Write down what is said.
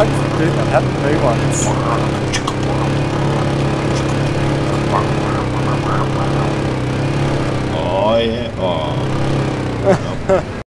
What? Dude, that happened to me once. Oh yeah. Oh.